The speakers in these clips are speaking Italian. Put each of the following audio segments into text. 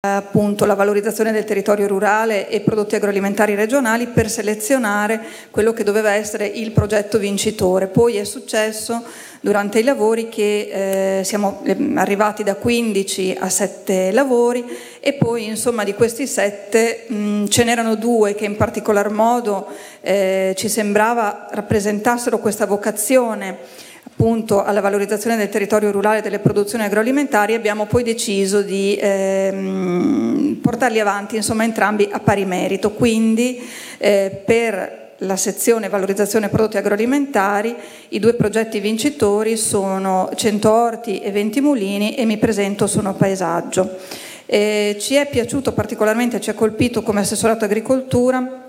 appunto la valorizzazione del territorio rurale e prodotti agroalimentari regionali per selezionare quello che doveva essere il progetto vincitore. Poi è successo durante i lavori che eh, siamo eh, arrivati da 15 a 7 lavori e poi insomma di questi 7 mh, ce n'erano due che in particolar modo eh, ci sembrava rappresentassero questa vocazione appunto alla valorizzazione del territorio rurale e delle produzioni agroalimentari abbiamo poi deciso di ehm, portarli avanti insomma entrambi a pari merito. Quindi eh, per la sezione valorizzazione prodotti agroalimentari i due progetti vincitori sono 100 orti e 20 mulini e mi presento sono paesaggio. Eh, ci è piaciuto particolarmente ci ha colpito come assessorato agricoltura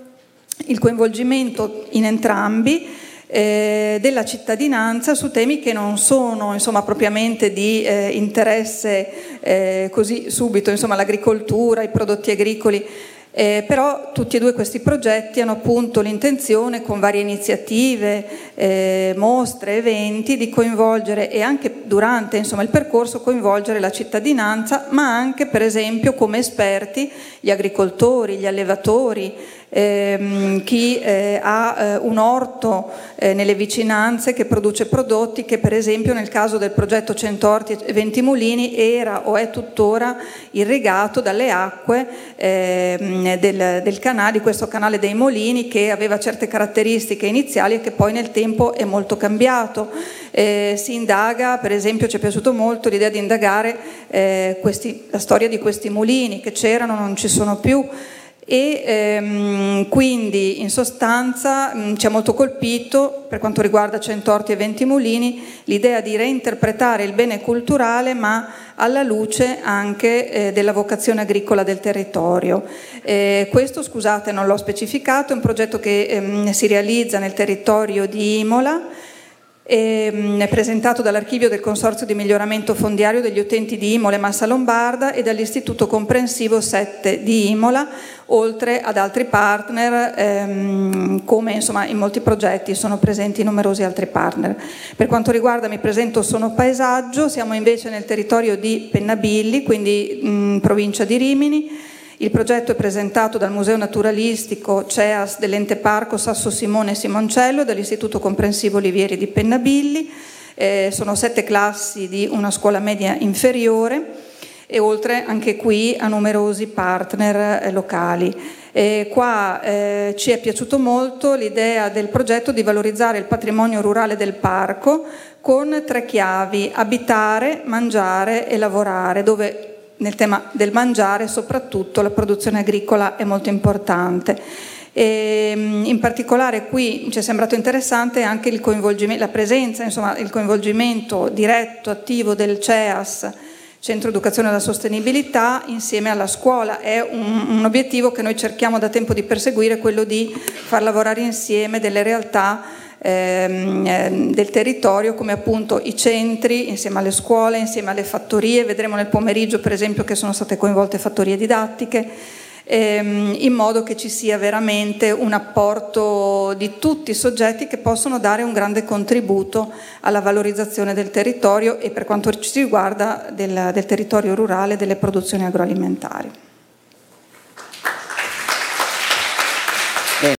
il coinvolgimento in entrambi eh, della cittadinanza su temi che non sono insomma, propriamente di eh, interesse eh, così subito, insomma, l'agricoltura, i prodotti agricoli. Eh, però tutti e due questi progetti hanno appunto l'intenzione con varie iniziative, eh, mostre, eventi di coinvolgere e anche durante insomma, il percorso coinvolgere la cittadinanza, ma anche per esempio come esperti gli agricoltori, gli allevatori, ehm, chi eh, ha eh, un orto eh, nelle vicinanze che produce prodotti che per esempio nel caso del progetto 100 orti e 20 mulini era o è tuttora irrigato dalle acque ehm, del, del canale, di questo canale dei mulini che aveva certe caratteristiche iniziali e che poi nel tempo è molto cambiato. Eh, si indaga, per esempio ci è piaciuto molto l'idea di indagare eh, questi, la storia di questi mulini che c'erano, non ci sono più e ehm, quindi in sostanza mh, ci ha molto colpito per quanto riguarda Centorti e Venti Mulini l'idea di reinterpretare il bene culturale ma alla luce anche eh, della vocazione agricola del territorio. Eh, questo, scusate, non l'ho specificato, è un progetto che ehm, si realizza nel territorio di Imola è presentato dall'archivio del Consorzio di miglioramento fondiario degli utenti di Imola e Massa Lombarda e dall'Istituto Comprensivo 7 di Imola, oltre ad altri partner, ehm, come insomma, in molti progetti sono presenti numerosi altri partner. Per quanto riguarda Mi presento sono paesaggio, siamo invece nel territorio di Pennabilli, quindi in provincia di Rimini, il progetto è presentato dal Museo Naturalistico CEAS dell'Ente Parco Sasso Simone Simoncello e dall'Istituto Comprensivo Olivieri di Pennabilli. Eh, sono sette classi di una scuola media inferiore e oltre anche qui a numerosi partner eh, locali. E qua eh, ci è piaciuto molto l'idea del progetto di valorizzare il patrimonio rurale del parco con tre chiavi, abitare, mangiare e lavorare, dove nel tema del mangiare soprattutto la produzione agricola è molto importante. E mm, in particolare qui ci è sembrato interessante anche la presenza, insomma, il coinvolgimento diretto, attivo del CEAS, Centro Educazione alla Sostenibilità, insieme alla scuola. È un, un obiettivo che noi cerchiamo da tempo di perseguire, quello di far lavorare insieme delle realtà Ehm, ehm, del territorio come appunto i centri insieme alle scuole, insieme alle fattorie, vedremo nel pomeriggio per esempio che sono state coinvolte fattorie didattiche, ehm, in modo che ci sia veramente un apporto di tutti i soggetti che possono dare un grande contributo alla valorizzazione del territorio e per quanto ci riguarda del, del territorio rurale e delle produzioni agroalimentari.